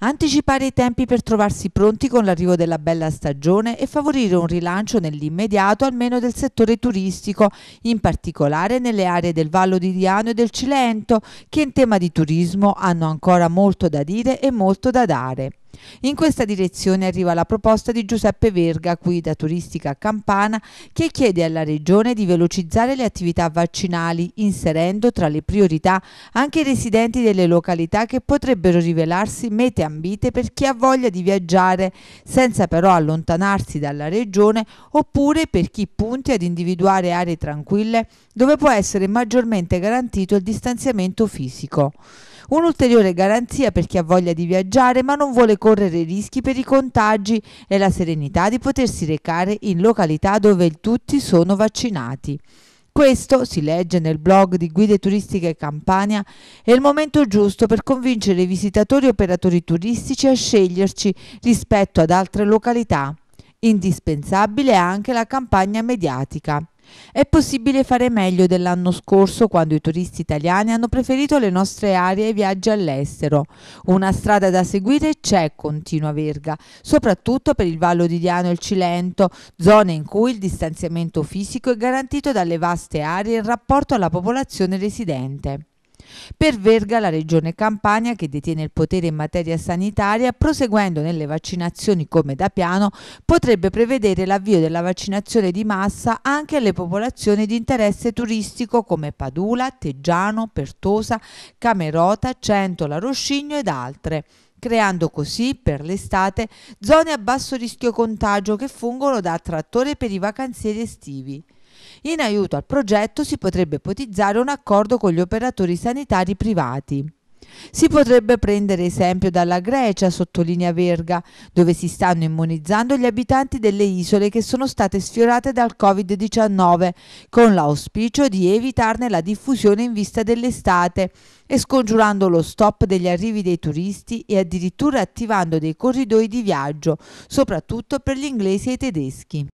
anticipare i tempi per trovarsi pronti con l'arrivo della bella stagione e favorire un rilancio nell'immediato almeno del settore turistico, in particolare nelle aree del Vallo di Diano e del Cilento, che in tema di turismo hanno ancora molto da dire e molto da dare. In questa direzione arriva la proposta di Giuseppe Verga, guida turistica campana, che chiede alla Regione di velocizzare le attività vaccinali, inserendo tra le priorità anche i residenti delle località che potrebbero rivelarsi mete ambite per chi ha voglia di viaggiare, senza però allontanarsi dalla Regione, oppure per chi punti ad individuare aree tranquille dove può essere maggiormente garantito il distanziamento fisico. Un'ulteriore garanzia per chi ha voglia di viaggiare ma non vuole correre rischi per i contagi è la serenità di potersi recare in località dove tutti sono vaccinati. Questo, si legge nel blog di Guide Turistiche Campania, è il momento giusto per convincere i visitatori e operatori turistici a sceglierci rispetto ad altre località. Indispensabile è anche la campagna mediatica. È possibile fare meglio dell'anno scorso quando i turisti italiani hanno preferito le nostre aree ai viaggi all'estero. Una strada da seguire c'è, continua Verga, soprattutto per il Vallo di Diano e il Cilento, zone in cui il distanziamento fisico è garantito dalle vaste aree in rapporto alla popolazione residente. Per Verga la regione Campania, che detiene il potere in materia sanitaria, proseguendo nelle vaccinazioni come da piano, potrebbe prevedere l'avvio della vaccinazione di massa anche alle popolazioni di interesse turistico come Padula, Teggiano, Pertosa, Camerota, Centola, Roscigno ed altre creando così per l'estate zone a basso rischio contagio che fungono da attrattore per i vacanzieri estivi. In aiuto al progetto si potrebbe ipotizzare un accordo con gli operatori sanitari privati. Si potrebbe prendere esempio dalla Grecia, sottolinea Verga, dove si stanno immunizzando gli abitanti delle isole che sono state sfiorate dal Covid-19, con l'auspicio di evitarne la diffusione in vista dell'estate e scongiurando lo stop degli arrivi dei turisti e addirittura attivando dei corridoi di viaggio, soprattutto per gli inglesi e i tedeschi.